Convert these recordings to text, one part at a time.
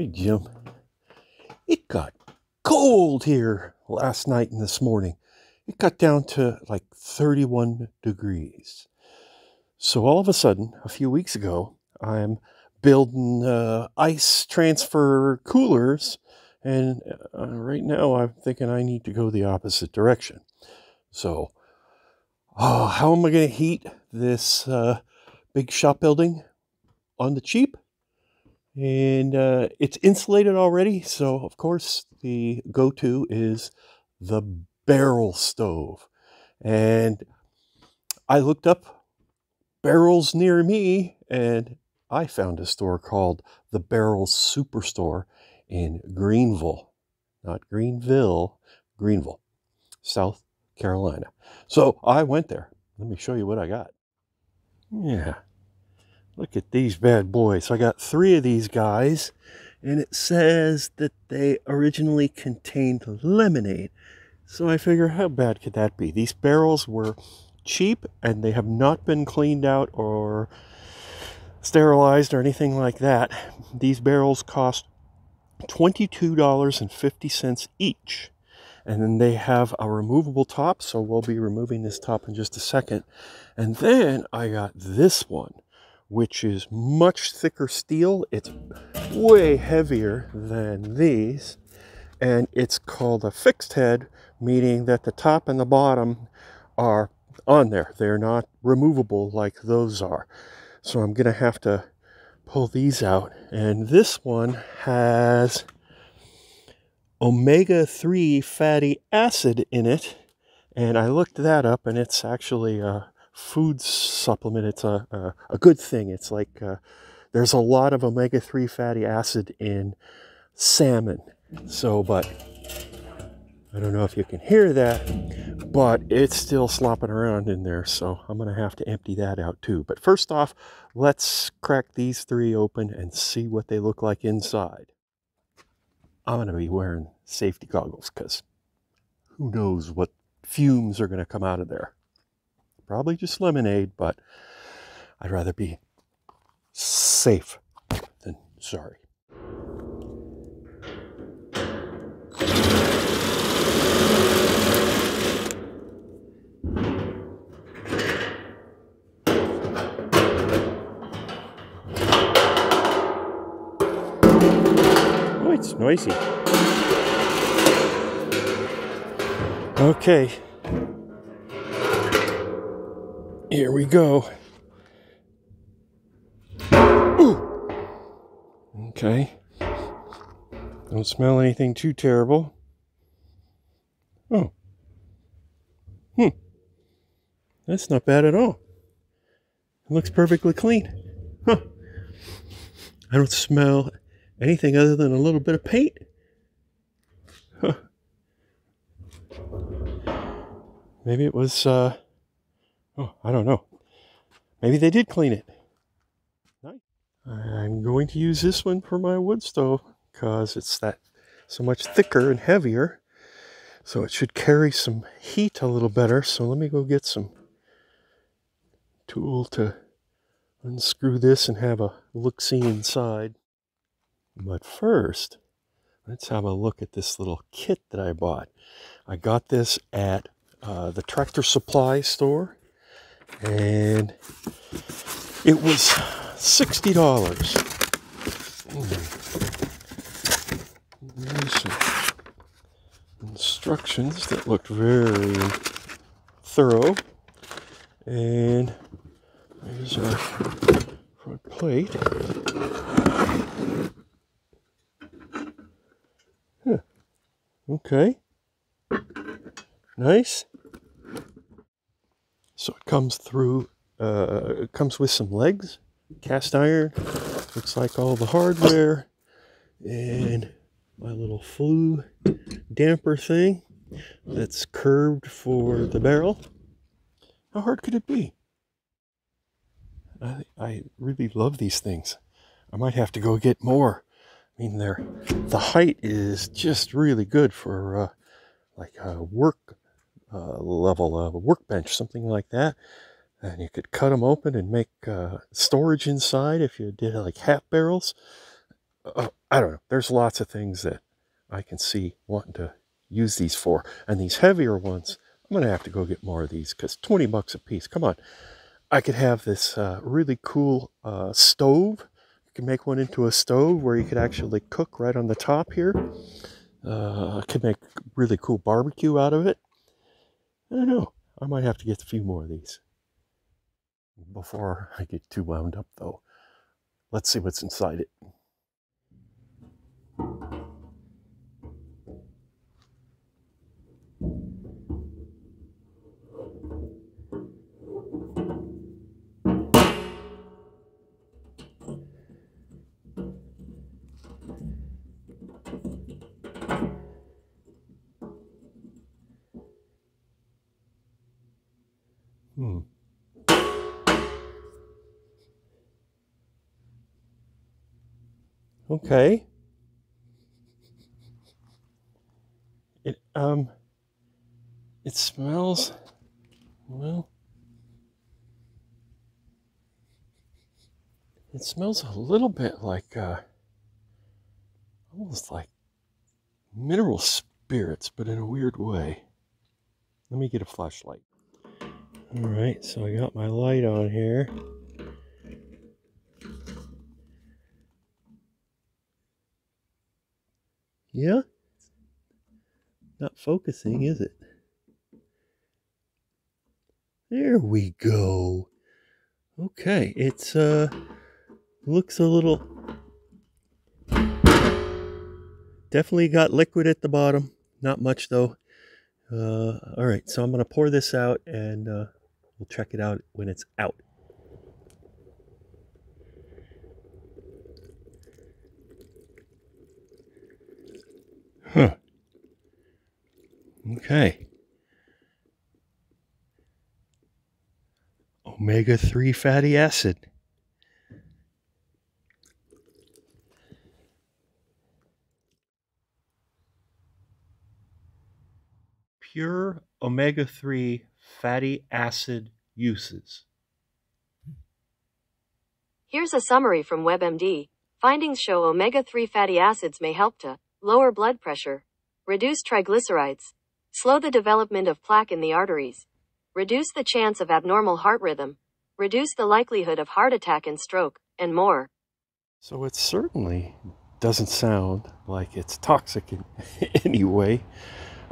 Hey, Jim. It got cold here last night and this morning. It got down to like 31 degrees. So all of a sudden, a few weeks ago, I'm building uh, ice transfer coolers, and uh, right now I'm thinking I need to go the opposite direction. So, oh, how am I going to heat this uh, big shop building on the cheap? And uh, it's insulated already. So, of course, the go to is the barrel stove. And I looked up barrels near me and I found a store called the Barrel Superstore in Greenville, not Greenville, Greenville, South Carolina. So I went there. Let me show you what I got. Yeah, Look at these bad boys. So I got three of these guys, and it says that they originally contained lemonade. So I figure, how bad could that be? These barrels were cheap, and they have not been cleaned out or sterilized or anything like that. These barrels cost $22.50 each. And then they have a removable top, so we'll be removing this top in just a second. And then I got this one which is much thicker steel. It's way heavier than these. And it's called a fixed head, meaning that the top and the bottom are on there. They're not removable like those are. So I'm going to have to pull these out. And this one has omega 3 fatty acid in it. And I looked that up, and it's actually a food supplement. It's a, a, a good thing. It's like uh, there's a lot of omega 3 fatty acid in salmon. So, but I don't know if you can hear that, but it's still slopping around in there. So I'm going to have to empty that out too. But first off, let's crack these three open and see what they look like inside. I'm going to be wearing safety goggles because who knows what fumes are going to come out of there. Probably just lemonade, but I'd rather be safe than sorry. Oh, it's noisy. Okay, here we go. Ooh. Okay. Don't smell anything too terrible. Oh. Hmm. That's not bad at all. It looks perfectly clean. Huh. I don't smell anything other than a little bit of paint. Huh. Maybe it was uh Oh, I don't know. Maybe they did clean it. I'm going to use this one for my wood stove because it's that so much thicker and heavier. So it should carry some heat a little better. So let me go get some tool to unscrew this and have a look-see inside. But first, let's have a look at this little kit that I bought. I got this at uh, the Tractor Supply store and it was sixty dollars. instructions that looked very thorough, and there's our front plate. Huh. Okay. Nice. Comes through, uh, comes with some legs, cast iron, looks like all the hardware, and my little flue damper thing that's curved for the barrel. How hard could it be? I, I really love these things. I might have to go get more. I mean, they're, the height is just really good for uh, like a work uh, level of a workbench, something like that. And you could cut them open and make uh, storage inside if you did like half barrels. uh, I don't know. There's lots of things that I can see wanting to use these for. And these heavier ones, I'm going to have to go get more of these because 20 bucks a piece. Come on. I could have this uh, really cool uh, stove. You can make one into a stove where you could actually cook right on the top here. Uh, I could make really cool barbecue out of it. I don't know. I might have to get a few more of these. Before I get too wound up, though, let's see what's inside it. Okay. It um it smells well it smells a little bit like uh almost like mineral spirits, but in a weird way. Let me get a flashlight. All right, so I got my light on here. Yeah, not focusing, is it? There we go. Okay, it's uh looks a little definitely got liquid at the bottom. Not much though. Uh, all right, so I'm gonna pour this out and uh, We'll check it out when it's out. Huh. Okay. Omega 3 fatty acid. Pure omega 3 fatty acid uses. Here's a summary from WebMD. Findings show omega 3 fatty acids may help to lower blood pressure, reduce triglycerides, slow the development of plaque in the arteries, reduce the chance of abnormal heart rhythm, reduce the likelihood of heart attack and stroke, and more. So it certainly doesn't sound like it's toxic in any way.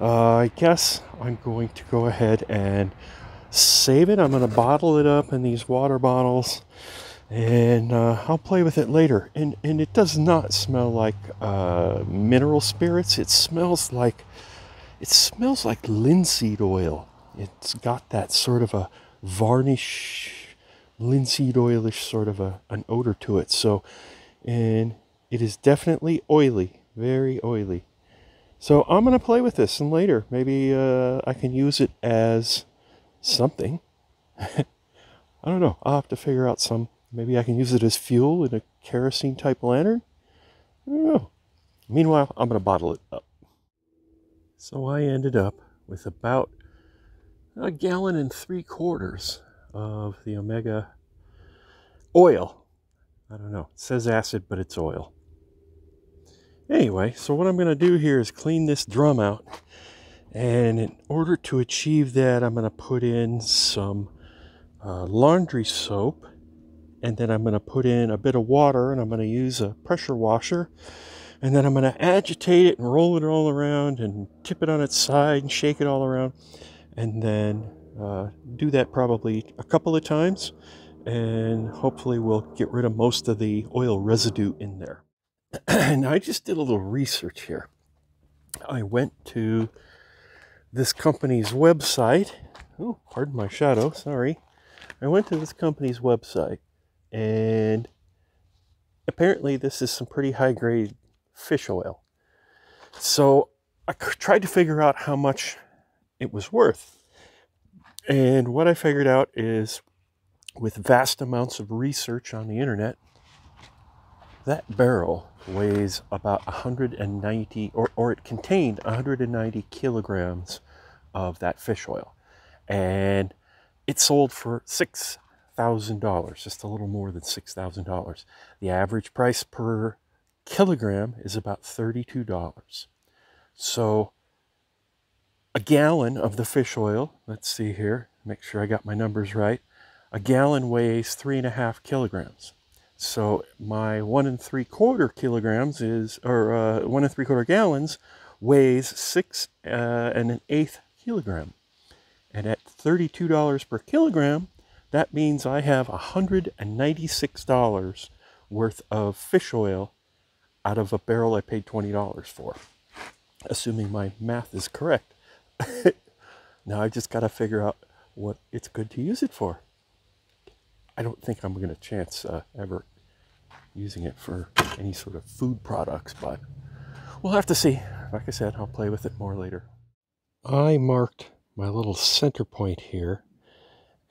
Uh, I guess I'm going to go ahead and save it. I'm going to bottle it up in these water bottles and uh, I'll play with it later. And, and it does not smell like uh, mineral spirits. It smells like it smells like linseed oil. It's got that sort of a varnish, linseed oilish sort of a, an odor to it. So, and it is definitely oily, very oily. So I'm going to play with this and later maybe uh, I can use it as something. I don't know. I'll have to figure out some. Maybe I can use it as fuel in a kerosene type lantern. I don't know. Meanwhile, I'm going to bottle it up. So I ended up with about a gallon and three quarters of the omega oil. I don't know. It says acid, but it's oil. Anyway, so what I'm going to do here is clean this drum out. And in order to achieve that, I'm going to put in some uh, laundry soap. And then I'm going to put in a bit of water and I'm going to use a pressure washer. And then I'm going to agitate it and roll it all around and tip it on its side and shake it all around. And then uh, do that probably a couple of times. And hopefully we'll get rid of most of the oil residue in there. and I just did a little research here. I went to this company's website. Oh, pardon my shadow, sorry. I went to this company's website and apparently this is some pretty high grade fish oil. So I tried to figure out how much it was worth. And what I figured out is with vast amounts of research on the internet, that barrel weighs about 190, or, or it contained 190 kilograms of that fish oil. And it sold for $6,000, just a little more than $6,000. The average price per kilogram is about $32. So a gallon of the fish oil, let's see here, make sure I got my numbers right. A gallon weighs three and a half kilograms. So my one and three quarter kilograms is, or uh, one and three quarter gallons weighs six uh, and an eighth kilogram. And at $32 per kilogram, that means I have $196 worth of fish oil out of a barrel I paid $20 for, assuming my math is correct. now I just got to figure out what it's good to use it for. I don't think I'm going to chance uh, ever using it for any sort of food products, but we'll have to see. Like I said, I'll play with it more later. I marked my little center point here,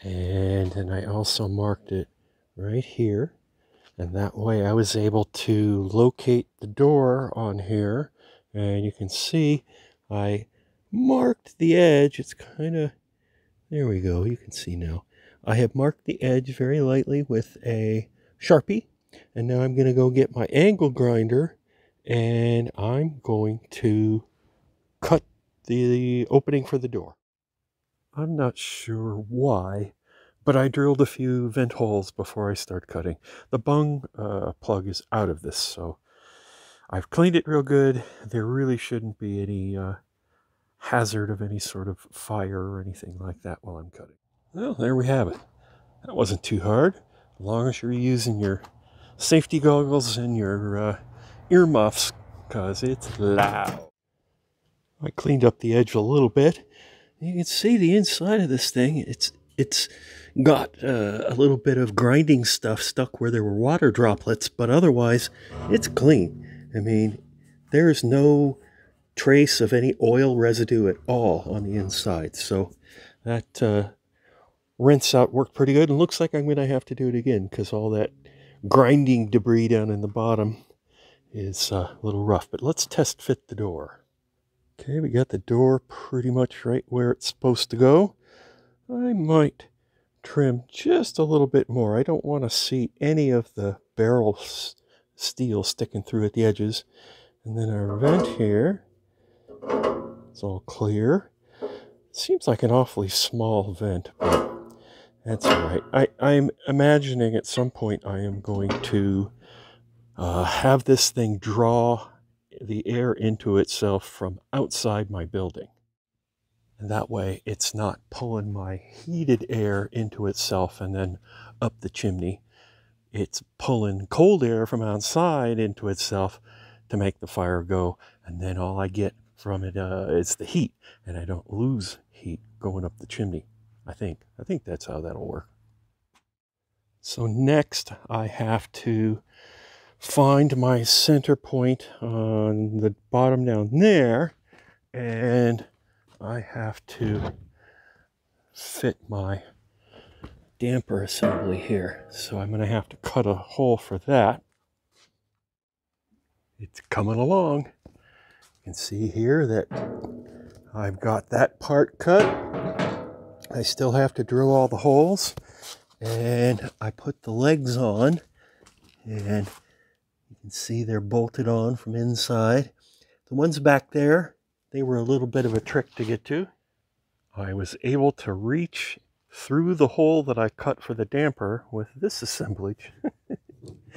and then I also marked it right here. And that way I was able to locate the door on here. And you can see I marked the edge. It's kind of, there we go. You can see now. I have marked the edge very lightly with a Sharpie. And now I'm going to go get my angle grinder and I'm going to cut the opening for the door. I'm not sure why, but I drilled a few vent holes before I start cutting. The bung uh, plug is out of this, so I've cleaned it real good. There really shouldn't be any uh, hazard of any sort of fire or anything like that while I'm cutting. Well, there we have it. That wasn't too hard, as long as you're using your safety goggles and your uh, earmuffs, because it's loud. I cleaned up the edge a little bit. You can see the inside of this thing. It's it's got uh, a little bit of grinding stuff stuck where there were water droplets, but otherwise it's clean. I mean, there's no trace of any oil residue at all on the inside. So that uh, rinse out worked pretty good. And looks like I'm going to have to do it again because all that grinding debris down in the bottom is uh, a little rough. But let's test fit the door. Okay, we got the door pretty much right where it's supposed to go. I might trim just a little bit more. I don't want to see any of the barrel steel sticking through at the edges. And then our vent here, it's all clear. Seems like an awfully small vent, but that's all right. I, I'm imagining at some point I am going to uh, have this thing draw the air into itself from outside my building. And that way it's not pulling my heated air into itself and then up the chimney. It's pulling cold air from outside into itself to make the fire go. And then all I get from it uh, is the heat, and I don't lose heat going up the chimney. I think. I think that's how that'll work. So next I have to find my center point on the bottom down there and I have to fit my damper assembly here. So I'm going to have to cut a hole for that. It's coming along. You can see here that I've got that part cut. I still have to drill all the holes and I put the legs on and can see they're bolted on from inside. The ones back there, they were a little bit of a trick to get to. I was able to reach through the hole that I cut for the damper with this assemblage.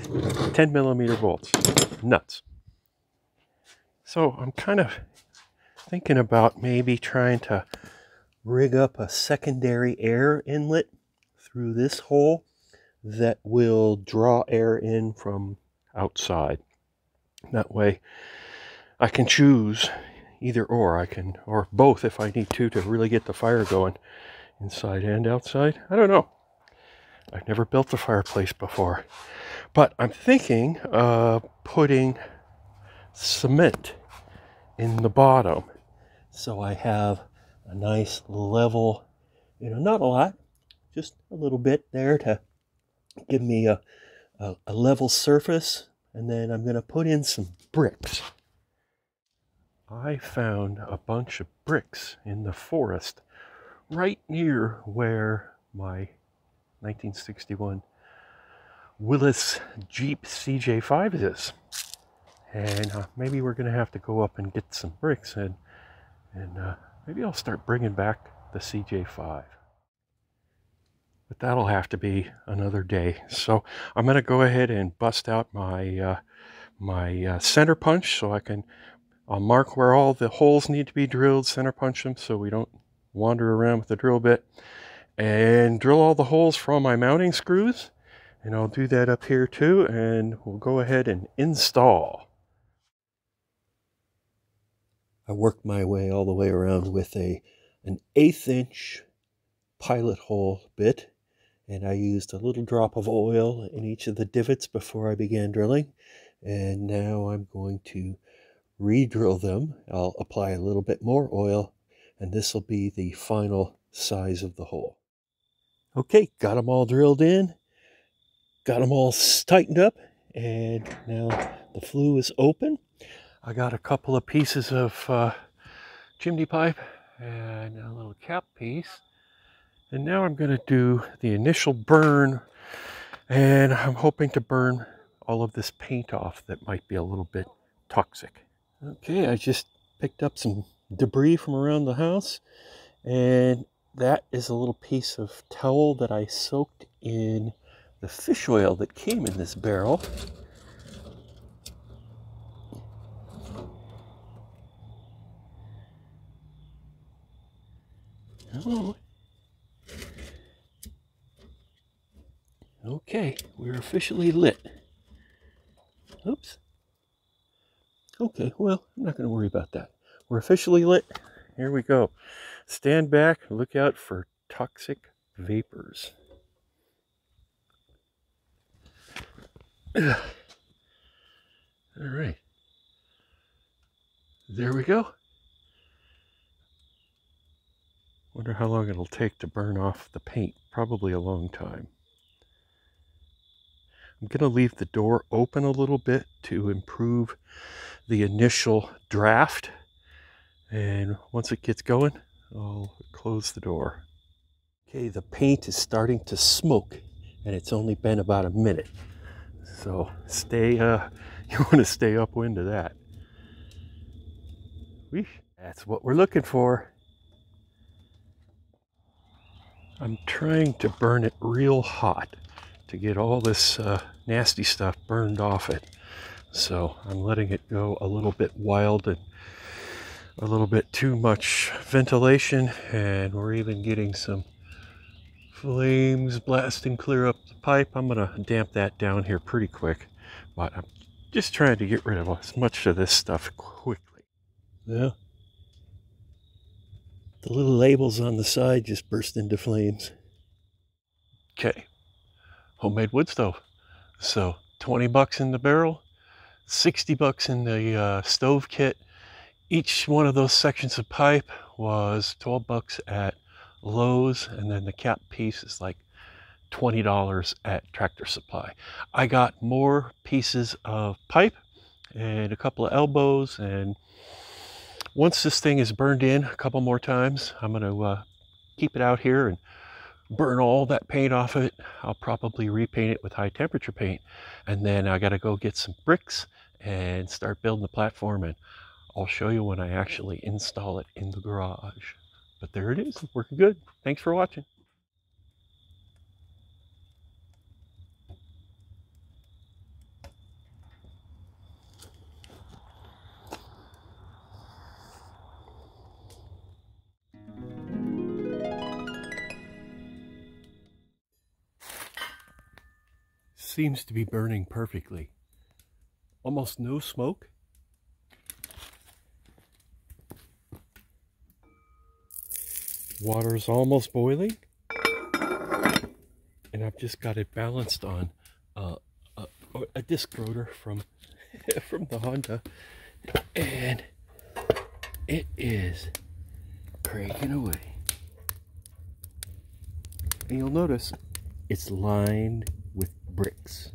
10 millimeter bolts. Nuts. So I'm kind of thinking about maybe trying to rig up a secondary air inlet through this hole that will draw air in from outside. That way I can choose either or. I can, or both if I need to, to really get the fire going inside and outside. I don't know. I've never built a fireplace before. But I'm thinking of putting cement in the bottom. So I have a nice level, you know, not a lot, just a little bit there to give me a, a, a level surface and then I'm going to put in some bricks. I found a bunch of bricks in the forest right near where my 1961 Willys Jeep CJ5 is. and uh, maybe we're going to have to go up and get some bricks and and uh, maybe I'll start bringing back the CJ5 but that'll have to be another day. So I'm going to go ahead and bust out my uh, my uh, center punch so I can I'll mark where all the holes need to be drilled center punch them so we don't wander around with the drill bit and drill all the holes for all my mounting screws and I'll do that up here too and we'll go ahead and install. I worked my way all the way around with a an eighth inch pilot hole bit and I used a little drop of oil in each of the divots before I began drilling and now I'm going to re-drill them. I'll apply a little bit more oil and this will be the final size of the hole. Okay got them all drilled in got them all tightened up and now the flue is open. I got a couple of pieces of uh, chimney pipe and a little cap piece. And now I'm going to do the initial burn and I'm hoping to burn all of this paint off that might be a little bit toxic. Okay, I just picked up some debris from around the house and that is a little piece of towel that I soaked in the fish oil that came in this barrel. Oh. Okay, we're officially lit. Oops. Okay, well, I'm not going to worry about that. We're officially lit. Here we go. Stand back, look out for toxic vapors. All right. There we go. Wonder how long it'll take to burn off the paint. Probably a long time. I'm going to leave the door open a little bit to improve the initial draft. And once it gets going, I'll close the door. Okay, the paint is starting to smoke and it's only been about a minute. So stay, uh, you want to stay upwind of that. Wheesh, that's what we're looking for. I'm trying to burn it real hot to get all this uh, nasty stuff burned off it. So I'm letting it go a little bit wild and a little bit too much ventilation and we're even getting some flames blasting clear up the pipe. I'm going to damp that down here pretty quick, but I'm just trying to get rid of as much of this stuff quickly. Yeah, the little labels on the side just burst into flames. Okay, homemade wood stove. So 20 bucks in the barrel, 60 bucks in the uh, stove kit. Each one of those sections of pipe was 12 bucks at Lowe's, and then the cap piece is like $20 at Tractor Supply. I got more pieces of pipe and a couple of elbows and once this thing is burned in a couple more times, I'm going to uh, keep it out here and burn all that paint off of it. I'll probably repaint it with high temperature paint. And then I got to go get some bricks and start building the platform. And I'll show you when I actually install it in the garage. But there it is, working good. Thanks for watching. Seems to be burning perfectly. Almost no smoke. Water is almost boiling. And I've just got it balanced on uh, a, a disc rotor from, from the Honda. And it is cranking away. And you'll notice it's lined bricks.